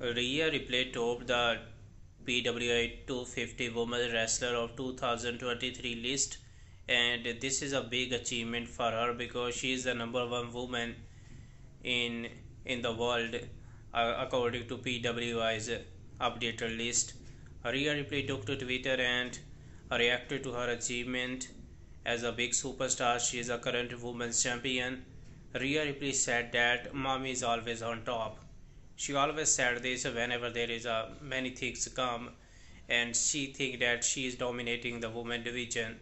Rhea Ripley topped the PWI 250 Women Wrestler of 2023 list, and this is a big achievement for her because she is the number one woman in in the world uh, according to PWI's updated list. Rhea Ripley took to Twitter and reacted to her achievement as a big superstar. She is a current women's champion. Rhea Ripley said that mommy is always on top. She always said this whenever there is a many things come and she think that she is dominating the women division